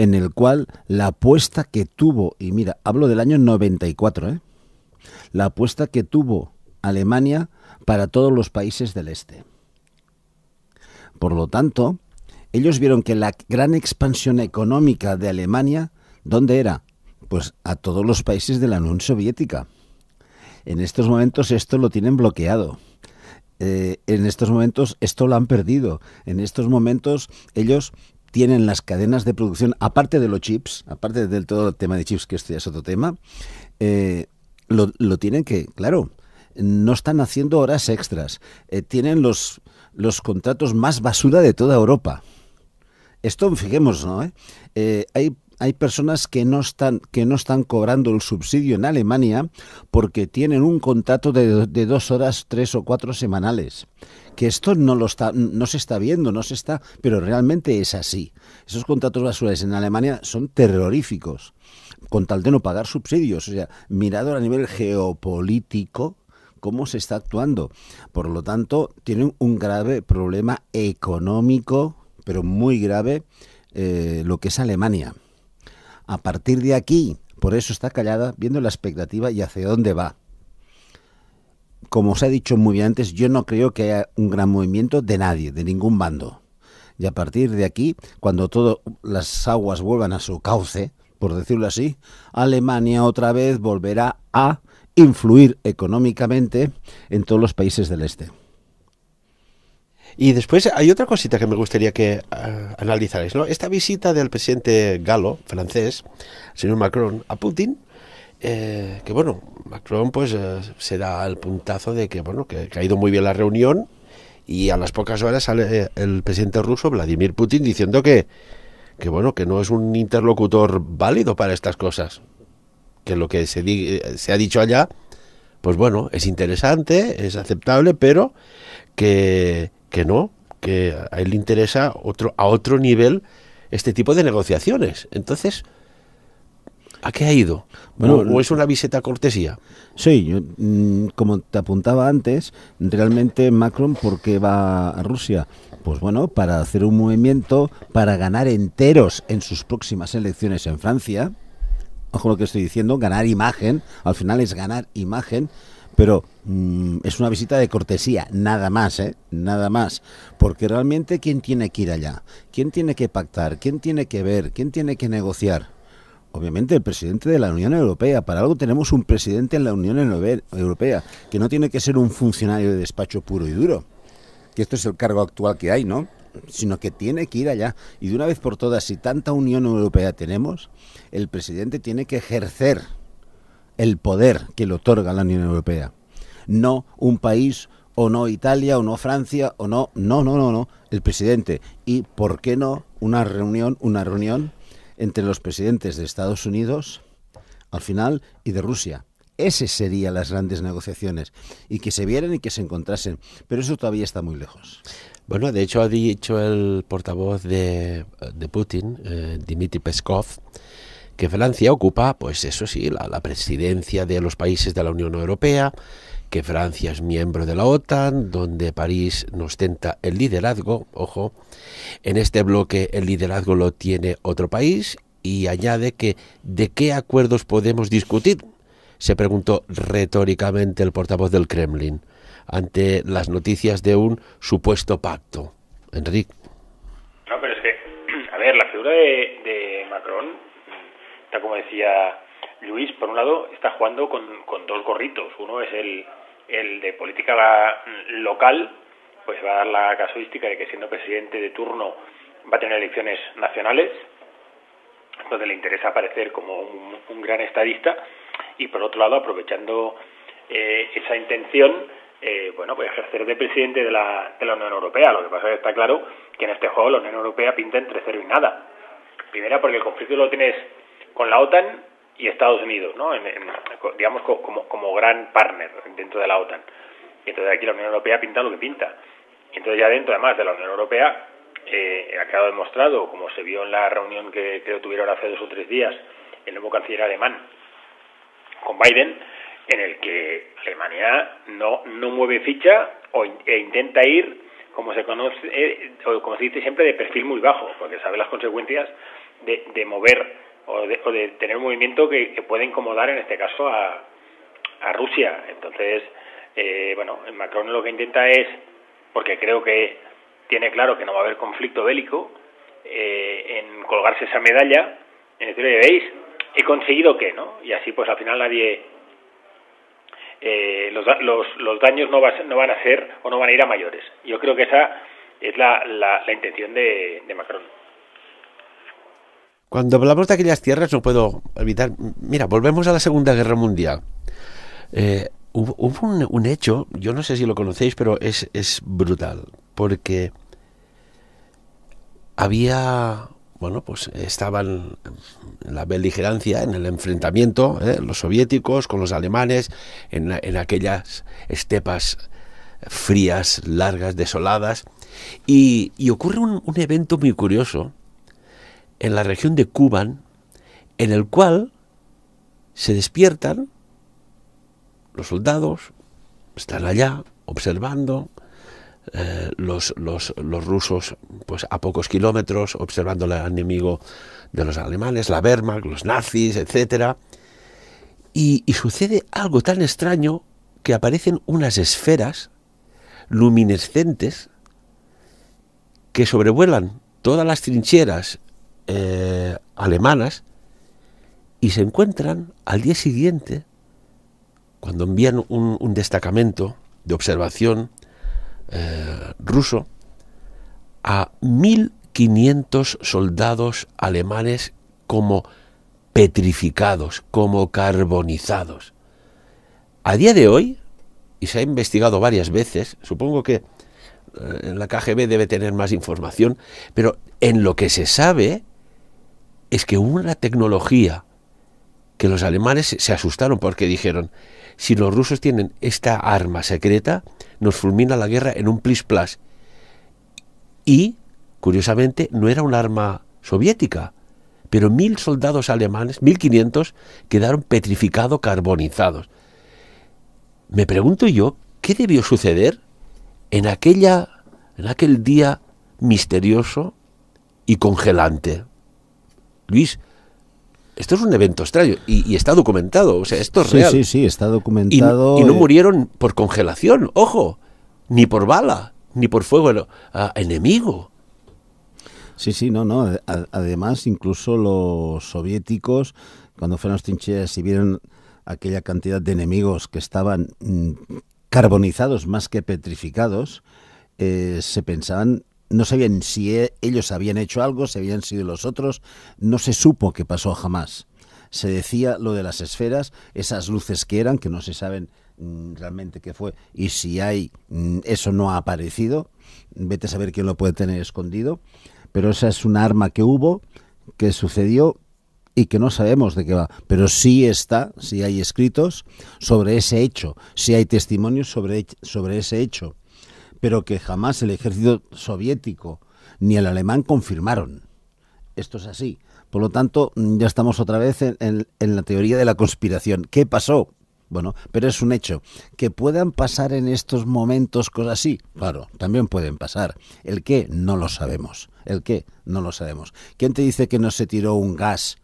Speaker 2: en el cual la apuesta que tuvo, y mira, hablo del año 94, ¿eh? la apuesta que tuvo Alemania para todos los países del este. Por lo tanto, ellos vieron que la gran expansión económica de Alemania, ¿dónde era? Pues a todos los países de la Unión Soviética. En estos momentos esto lo tienen bloqueado. Eh, en estos momentos esto lo han perdido. En estos momentos ellos tienen las cadenas de producción, aparte de los chips, aparte del todo el tema de chips, que este es otro tema, eh, lo, tienen que, claro, no están haciendo horas extras, eh, tienen los los contratos más basura de toda Europa. Esto, fijémonos, ¿no? ¿Eh? eh hay hay personas que no están que no están cobrando el subsidio en Alemania porque tienen un contrato de, dos horas, tres o cuatro semanales. Que esto no lo está, no se está viendo, no se está, pero realmente es así. Esos contratos basales en Alemania son terroríficos, con tal de no pagar subsidios. O sea, mirado a nivel geopolítico, cómo se está actuando. Por lo tanto, tienen un grave problema económico, pero muy grave, eh, lo que es Alemania. A partir de aquí, por eso está callada, viendo la expectativa y hacia dónde va. Como os he dicho muy bien antes, yo no creo que haya un gran movimiento de nadie, de ningún bando. Y a partir de aquí, cuando todas las aguas vuelvan a su cauce, por decirlo así, Alemania otra vez volverá a influir económicamente en todos los países del este.
Speaker 1: Y después hay otra cosita que me gustaría que uh, analizarais, ¿no? Esta visita del presidente galo, francés, señor Macron, a Putin, eh, que bueno, Macron pues eh, se da el puntazo de que bueno, que, ha ido muy bien la reunión y a las pocas horas sale el presidente ruso, Vladimir Putin, diciendo que, que bueno, que no es un interlocutor válido para estas cosas. Que lo que se, se ha dicho allá, pues bueno, es interesante, es aceptable, pero que que no, que a él le interesa otro, a otro nivel este tipo de negociaciones. Entonces, ¿a qué ha ido? Bueno, ¿O, es una visita cortesía?
Speaker 2: Sí, mm, como te apuntaba antes, realmente Macron, ¿por qué va a Rusia? Pues bueno, para hacer un movimiento, para ganar enteros en sus próximas elecciones en Francia. Ojo lo que estoy diciendo, ganar imagen, al final es ganar imagen pero mm, es una visita de cortesía, nada más, ¿eh? Nada más. Porque realmente, ¿quién tiene que ir allá? ¿Quién tiene que pactar? ¿Quién tiene que ver? ¿Quién tiene que negociar? Obviamente el presidente de la Unión Europea. Para algo tenemos un presidente en la Unión Europea, que no tiene que ser un funcionario de despacho puro y duro. Que esto es el cargo actual que hay, ¿no? sino que tiene que ir allá. Y de una vez por todas, si tanta Unión Europea tenemos, el presidente tiene que ejercer el poder que le otorga la Unión Europea. No un país o no Italia o no Francia o no, no, no, no, no, el presidente. Y por qué no una reunión, una reunión entre los presidentes de Estados Unidos al final y de Rusia. Esas serían las grandes negociaciones y que se vieran y que se encontrasen, pero eso todavía está muy lejos.
Speaker 1: Bueno, de hecho ha dicho el portavoz de, de Putin, eh, Dmitry Peskov, que Francia ocupa, pues eso sí, la, presidencia de los países de la Unión Europea, que Francia es miembro de la OTAN, donde París nos tenta el liderazgo, ojo, en este bloque el liderazgo lo tiene otro país y añade que ¿de qué acuerdos podemos discutir? Se preguntó retóricamente el portavoz del Kremlin ante las noticias de un supuesto pacto. Enrique.
Speaker 3: No, pero es que, a ver, la figura de Macron está como decía Luis, por un lado está jugando con, con dos gorritos. Uno es el, el de política local, pues va a dar la casuística de que siendo presidente de turno va a tener elecciones nacionales, donde le interesa aparecer como un, gran estadista, y por otro lado, aprovechando eh, esa intención, eh, bueno, pues ejercer de presidente de la, de la Unión Europea. Lo que pasa es que está claro que en este juego la Unión Europea pinta entre cero y nada. Primera, porque el conflicto lo tienes con la OTAN y Estados Unidos, ¿no? digamos como, como gran partner dentro de la OTAN. Y entonces aquí la Unión Europea pinta lo que pinta. Y entonces ya dentro, además de la Unión Europea, eh, ha quedado demostrado, como se vio en la reunión que creo tuvieron hace dos o tres días, el nuevo canciller alemán con Biden, en el que Alemania no, no mueve ficha o, e intenta ir, como se conoce, eh, o como se dice siempre, de perfil muy bajo, porque sabe las consecuencias de, de mover o de, tener un movimiento que, puede incomodar en este caso a, a Rusia. Entonces, eh, bueno, Macron lo que intenta es, porque creo que tiene claro que no va a haber conflicto bélico, eh, en colgarse esa medalla, en decirle, veis, he conseguido que, ¿no? Y así pues al final nadie, eh, los, los, los, daños no, va, no van a ser o no van a ir a mayores. Yo creo que esa es la, la, la intención de, de Macron.
Speaker 1: Cuando hablamos de aquellas tierras no puedo evitar... Mira, volvemos a la Segunda Guerra Mundial. Eh, hubo, un, hecho, yo no sé si lo conocéis, pero es, es brutal, porque había, bueno, pues estaban en la beligerancia, en el enfrentamiento, ¿eh? los soviéticos con los alemanes, en, en aquellas estepas frías, largas, desoladas, y, ocurre un, evento muy curioso en la región de Kuban, en el cual se despiertan los soldados, están allá observando, eh, los, los, los, rusos pues a pocos kilómetros observando al enemigo de los alemanes, la Wehrmacht, los nazis, etc. Y, y sucede algo tan extraño que aparecen unas esferas luminescentes que sobrevuelan todas las trincheras eh, alemanas y se encuentran al día siguiente, cuando envían un, destacamento de observación eh, ruso, a 1.500 soldados alemanes como petrificados, como carbonizados. A día de hoy, y se ha investigado varias veces, supongo que eh, la KGB debe tener más información, pero en lo que se sabe es que hubo una tecnología que los alemanes se asustaron porque dijeron, si los rusos tienen esta arma secreta, nos fulmina la guerra en un plis plas. Y, curiosamente, no era un arma soviética, pero mil soldados alemanes, mil quinientos, quedaron petrificados, carbonizados. Me pregunto yo, ¿qué debió suceder en aquella, en aquel día misterioso y congelante? Luis, esto es un evento extraño y, y, está documentado, o sea, esto es
Speaker 2: sí,
Speaker 1: real.
Speaker 2: Sí, sí, está documentado.
Speaker 1: Y, y, no murieron por congelación, ojo, ni por bala, ni por fuego enemigo.
Speaker 2: Sí, sí, no, no. Además, incluso los soviéticos, cuando fueron a las trincheras y vieron aquella cantidad de enemigos que estaban mm, carbonizados más que petrificados, eh, se pensaban no sabían si e, ellos habían hecho algo, si habían sido los otros, no se supo qué pasó jamás. Se decía lo de las esferas, esas luces que eran, que no se saben mm, realmente qué fue, y si hay, mm, eso no ha aparecido, vete a saber quién lo puede tener escondido, pero esa es una arma que hubo, que sucedió y que no sabemos de qué va, pero sí está, sí hay escritos sobre ese hecho, sí hay testimonios sobre, sobre ese hecho pero que jamás el ejército soviético ni el alemán confirmaron. Esto es así. Por lo tanto, ya estamos otra vez en, la teoría de la conspiración. ¿Qué pasó? Bueno, pero es un hecho. Que puedan pasar en estos momentos cosas así, claro, también pueden pasar. El qué, no lo sabemos. El qué, no lo sabemos. ¿Quién te dice que no se tiró un gas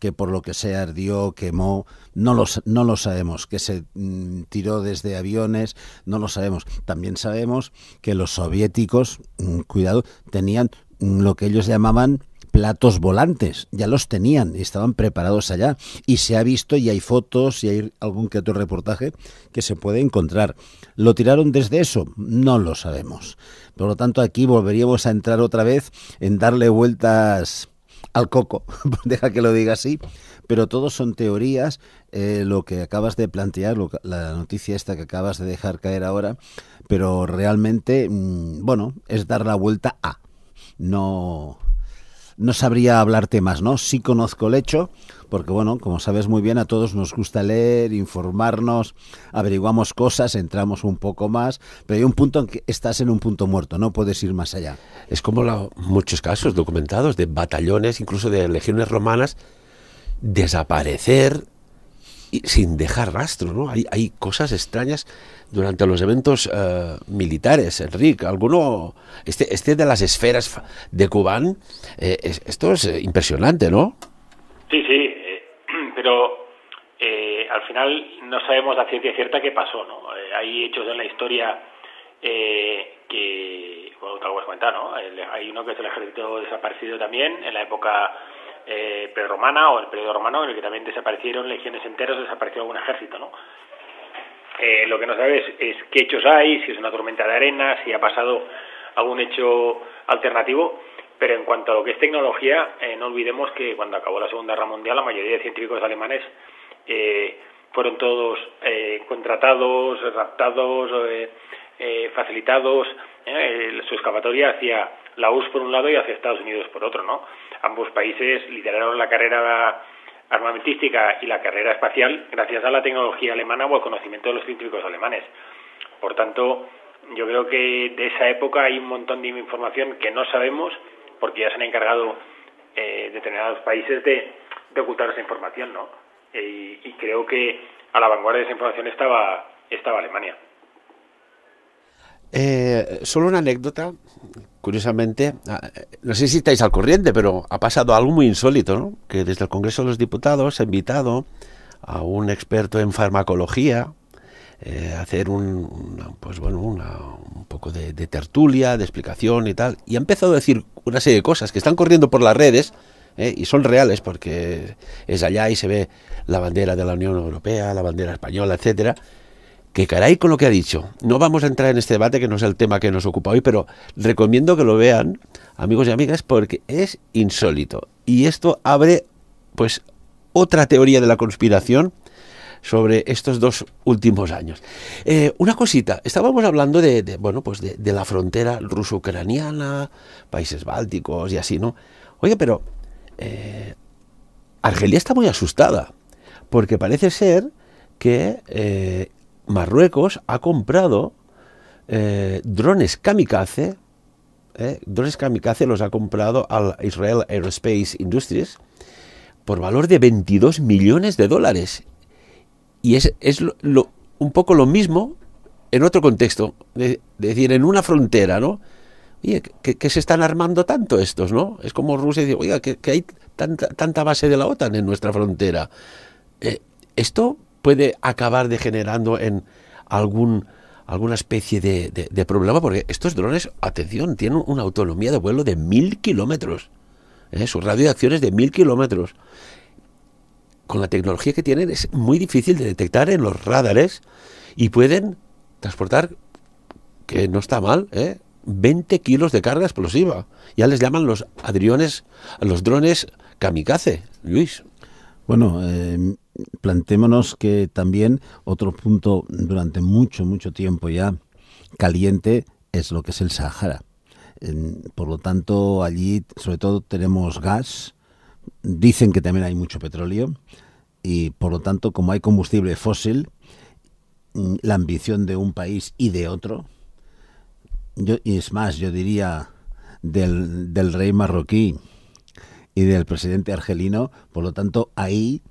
Speaker 2: que por lo que sea ardió, quemó, no lo, no sabemos, que se mm, tiró desde aviones, no lo sabemos. También sabemos que los soviéticos, mm, cuidado, tenían mm, lo que ellos llamaban platos volantes, ya los tenían y estaban preparados allá. Y se ha visto y hay fotos y hay algún que otro reportaje que se puede encontrar. ¿Lo tiraron desde eso? No lo sabemos. Por lo tanto, aquí volveríamos a entrar otra vez en darle vueltas al coco, deja que lo diga así, pero todos son teorías, eh, lo que acabas de plantear, lo, la noticia esta que acabas de dejar caer ahora, pero realmente, mmm, bueno, es dar la vuelta a. No, no sabría hablarte más, ¿no? Sí conozco el hecho, porque bueno, como sabes muy bien, a todos nos gusta leer, informarnos, averiguamos cosas, entramos un poco más, pero hay un punto en que estás en un punto muerto, no puedes ir más allá.
Speaker 1: Es como muchos casos documentados de batallones, incluso de legiones romanas, desaparecer sin dejar rastro, ¿no? Hay, hay cosas extrañas durante los eventos uh, militares, Enrique. Alguno, este, este de las esferas de Cubán, eh, es, esto es eh, impresionante, ¿no?
Speaker 3: Sí, sí, eh, pero eh, al final no sabemos a ciencia cierta qué pasó, ¿no? hay hechos en la historia que, bueno, te lo voy a comentar, ¿no? El, hay uno que es el ejército desaparecido también en la época eh, prerromana o el periodo romano en el que también desaparecieron legiones enteras, desapareció algún ejército, ¿no? Eh, lo que no sabes es qué hechos hay, si es una tormenta de arena, si ha pasado algún hecho alternativo, pero en cuanto a lo que es tecnología, eh, no olvidemos que cuando acabó la Segunda Guerra Mundial la mayoría de científicos alemanes eh, fueron todos contratados, raptados, facilitados. su escapatoria hacia la URSS por un lado y hacia Estados Unidos por otro, ¿no? Ambos países lideraron la carrera armamentística y la carrera espacial gracias a la tecnología alemana o al conocimiento de los científicos alemanes. Por tanto, yo creo que de esa época hay un montón de información que no sabemos porque ya se han encargado eh, determinados países de, ocultar esa información, ¿no? Eh, y creo que a la vanguardia de esa información estaba, Alemania.
Speaker 1: Eh, solo una anécdota, curiosamente, ah, no sé si estáis al corriente, pero ha pasado algo muy insólito, ¿no? Que desde el Congreso de los Diputados ha invitado a un experto en farmacología eh, a hacer un, pues bueno, un poco de, tertulia, de explicación y tal, y ha empezado a decir una serie de cosas que están corriendo por las redes ¿eh? y son reales porque es allá y se ve la bandera de la Unión Europea, la bandera española, etcétera que caray con lo que ha dicho. No vamos a entrar en este debate que no es el tema que nos ocupa hoy, pero recomiendo que lo vean, amigos y amigas, porque es insólito. Y esto abre, pues, otra teoría de la conspiración sobre estos dos últimos años. Eh, una cosita, estábamos hablando de, bueno, pues de, la frontera ruso-ucraniana, países bálticos y así, ¿no? Oye, pero eh, Argelia está muy asustada, porque parece ser que eh, Marruecos ha comprado eh, drones kamikaze, eh, drones kamikaze los ha comprado al Israel Aerospace Industries por valor de 22 millones de dólares. Y es, es lo, un poco lo mismo en otro contexto, es decir, en una frontera, ¿no? Oye, que, se están armando tanto estos, ¿no? Es como Rusia dice, oiga, que, hay tanta, tanta, base de la OTAN en nuestra frontera. Eh, esto puede acabar degenerando en algún alguna especie de, problema, porque estos drones, atención, tienen una autonomía de vuelo de mil kilómetros. ¿eh? Su radio de acción es de mil kilómetros. Con la tecnología que tienen es muy difícil de detectar en los radares y pueden transportar, que no está mal, ¿eh? 20 kilos de carga explosiva. Ya les llaman los adriones, los drones kamikaze, Luis.
Speaker 2: Bueno, eh, plantémonos que también otro punto durante mucho, mucho tiempo ya caliente es lo que es el Sahara. por lo tanto, allí sobre todo tenemos gas, dicen que también hay mucho petróleo y por lo tanto, como hay combustible fósil, mm, la ambición de un país y de otro, y es más, yo diría del, del rey marroquí y del presidente argelino, por lo tanto, ahí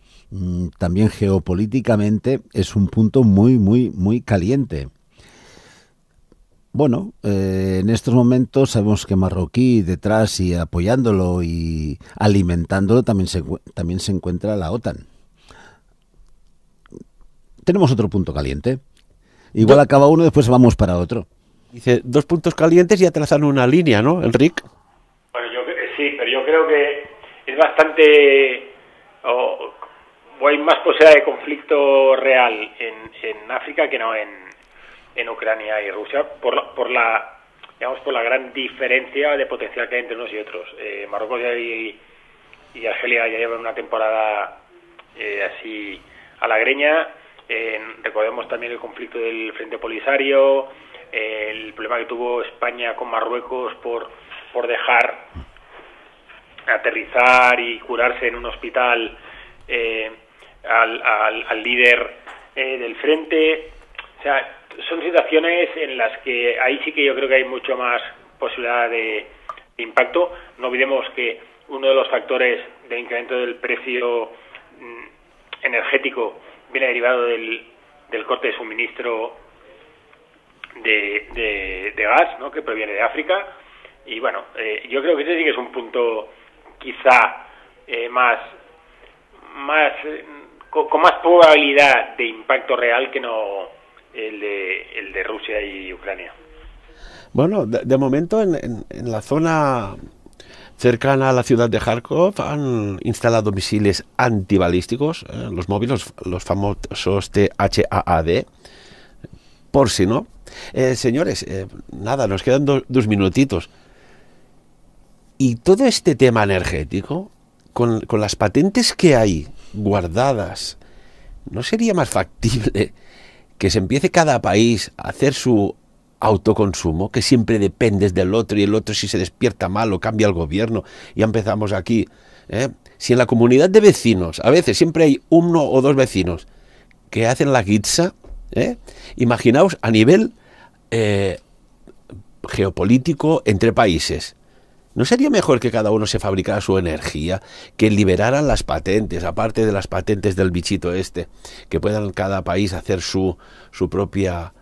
Speaker 2: también geopolíticamente es un punto muy, muy, muy caliente. Bueno, eh, en estos momentos sabemos que Marroquí detrás y apoyándolo y alimentándolo también se, también se encuentra la OTAN. Tenemos otro punto caliente. Igual acaba uno y después vamos para otro.
Speaker 1: Dice, dos puntos calientes y ya trazan una línea, ¿no, Enrique?
Speaker 3: Bueno, yo, sí, pero yo creo que es bastante hay más posibilidad de conflicto real en, África que no en, en Ucrania y Rusia por la, por la digamos por la gran diferencia de potencial que hay entre unos y otros. Eh, Marruecos y, y, Argelia ya llevan una temporada eh, así a la greña. recordemos también el conflicto del Frente Polisario, el problema que tuvo España con Marruecos por, por dejar aterrizar y curarse en un hospital eh, al, al, líder eh, del frente. O sea, son situaciones en las que ahí sí que yo creo que hay mucho más posibilidad de, impacto. No olvidemos que uno de los factores de incremento del precio mm, energético viene derivado del, del corte de suministro de, de, gas, ¿no? que proviene de África. Y bueno, eh, yo creo que ese sí que es un punto quizá eh, más, más con, más probabilidad de impacto real que no el de, el de Rusia y Ucrania.
Speaker 1: Bueno, de, momento en, en, la zona cercana a la ciudad de Kharkov han instalado misiles antibalísticos, eh, los móviles, los famosos THAAD, por si no. Eh, señores, eh, nada, nos quedan dos minutitos. Y todo este tema energético, con las patentes que hay guardadas ¿no sería más factible que se empiece cada país a hacer su autoconsumo, que siempre dependes del otro y el otro si se despierta mal o cambia el gobierno, ya empezamos aquí. ¿eh? Si en la comunidad de vecinos, a veces siempre hay uno o dos vecinos que hacen la guitza, ¿eh? imaginaos a nivel eh, geopolítico entre países. ¿No sería mejor que cada uno se fabricara su energía, que liberaran las patentes, aparte de las patentes del bichito este, que puedan cada país hacer su, su propia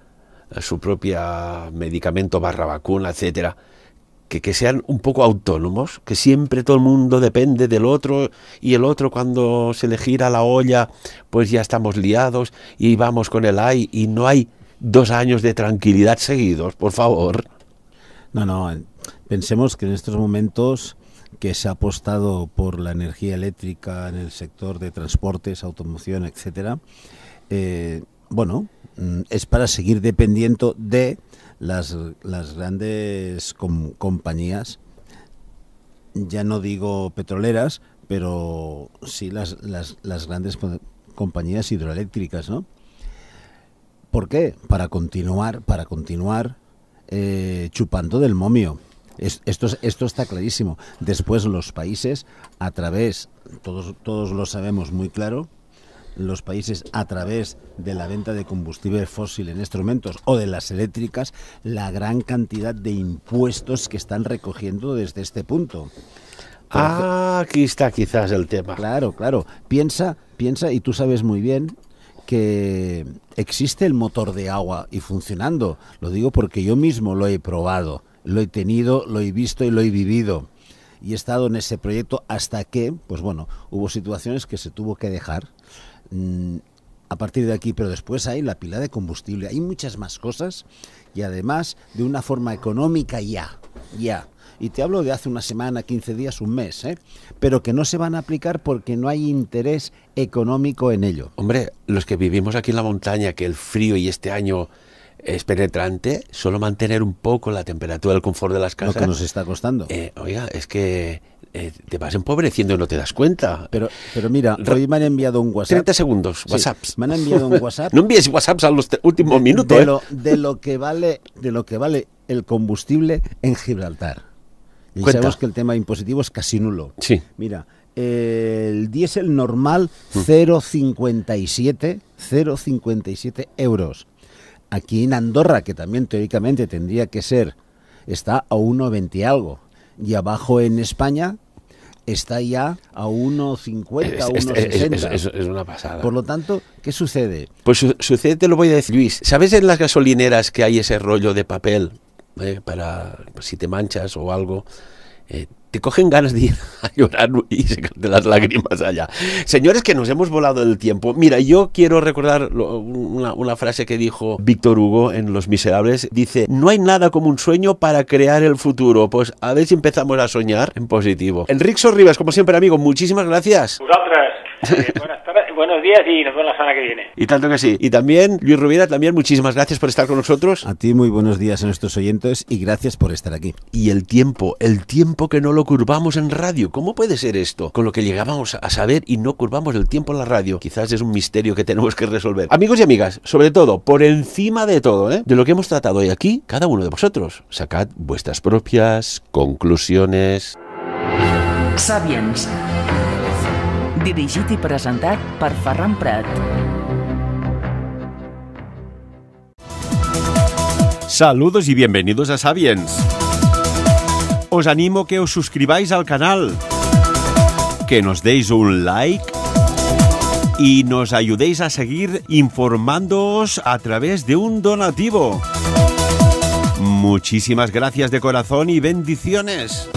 Speaker 1: su propia medicamento barra vacuna, etcétera, que, que, sean un poco autónomos, que siempre todo el mundo depende del otro y el otro cuando se le gira la olla, pues ya estamos liados y vamos con el ay y no hay dos años de tranquilidad seguidos, por favor.
Speaker 2: No, no, pensemos que en estos momentos que se ha apostado por la energía eléctrica en el sector de transportes, automoción, etcétera, eh, bueno, mm, es para seguir dependiendo de las, grandes compañías, ya no digo petroleras, pero sí las, las, las grandes compañías hidroeléctricas, ¿no? ¿Por qué? Para continuar, para continuar eh, chupando del momio. Esto, esto está clarísimo. Después los países, a través, todos, todos lo sabemos muy claro, los países a través de la venta de combustible fósil en instrumentos o de las eléctricas, la gran cantidad de impuestos que están recogiendo desde este punto.
Speaker 1: ah, aquí está quizás el tema.
Speaker 2: Claro, claro. Piensa, piensa, y tú sabes muy bien que existe el motor de agua y funcionando. Lo digo porque yo mismo lo he probado, lo he tenido, lo he visto y lo he vivido. Y he estado en ese proyecto hasta que, pues bueno, hubo situaciones que se tuvo que dejar Mm, a partir de aquí, pero después hay la pila de combustible, hay muchas más cosas y además de una forma económica ya, ya. Y te hablo de hace una semana, 15 días, un mes, ¿eh? pero que no se van a aplicar porque no hay interés económico en ello.
Speaker 1: Hombre, los que vivimos aquí en la montaña, que el frío y este año es penetrante, solo mantener un poco la temperatura del confort de las casas.
Speaker 2: Lo que nos está costando.
Speaker 1: Eh, oiga, es que eh, te vas empobreciendo y no te das cuenta.
Speaker 2: Pero, pero mira, hoy me han enviado un WhatsApp.
Speaker 1: 30 segundos, WhatsApp.
Speaker 2: me han enviado un WhatsApp.
Speaker 1: no envíes WhatsApps a los últimos minutos.
Speaker 2: De,
Speaker 1: ¿eh?
Speaker 2: lo, de, lo, que vale, de lo que vale el combustible en Gibraltar. Y sabemos que el tema impositivo es casi nulo.
Speaker 1: Sí.
Speaker 2: Mira, el diésel normal 0,57 mm. 0,57 euros. Aquí en Andorra, que también teóricamente tendría que ser, está a 1,20 algo. Y abajo en España está ya a 1,50, 1,60.
Speaker 1: Es, es, una pasada.
Speaker 2: Por lo tanto, ¿qué sucede?
Speaker 1: Pues sucede, te lo voy a decir, Luis. ¿Sabes en las gasolineras que hay ese rollo de papel eh, para si te manchas o algo? Eh, te cogen ganas de ir a llorar y secarte las lágrimas allá. Señores, que nos hemos volado el tiempo. Mira, yo quiero recordar una, una, frase que dijo Víctor Hugo en Los Miserables. Dice, no hay nada como un sueño para crear el futuro. Pues a ver si empezamos a soñar en positivo. Enrique Sorribas, como siempre, amigo, muchísimas gracias.
Speaker 3: Eh, buenas tardes, buenos días y nos vemos la semana que viene.
Speaker 1: Y tanto que sí. Y también, Luis Rubiera, también muchísimas gracias por estar con nosotros.
Speaker 2: A ti muy buenos días a nuestros oyentes y gracias por estar aquí.
Speaker 1: Y el tiempo, el tiempo que no lo curvamos en radio. ¿Cómo puede ser esto? Con lo que llegábamos a saber y no curvamos el tiempo en la radio. Quizás es un misterio que tenemos que resolver. Amigos y amigas, sobre todo, por encima de todo, ¿eh? de lo que hemos tratado hoy aquí, cada uno de vosotros, sacad vuestras propias conclusiones.
Speaker 4: Sabiens dirigit i presentat per Ferran Prat.
Speaker 1: Saludos y bienvenidos a Sabiens. Os animo que os suscribáis al canal, que nos deis un like y nos ayudéis a seguir informándoos a través de un donativo. Muchísimas gracias de corazón y bendiciones.